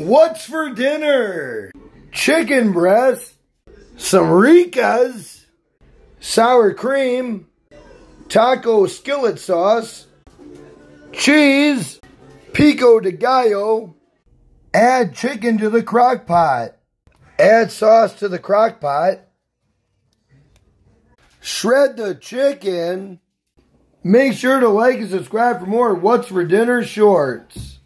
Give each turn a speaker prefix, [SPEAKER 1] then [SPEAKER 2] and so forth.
[SPEAKER 1] What's for dinner? Chicken breast, some ricas, sour cream, taco skillet sauce, cheese, pico de gallo. Add chicken to the crock pot. Add sauce to the crock pot. Shred the chicken. Make sure to like and subscribe for more What's for Dinner shorts.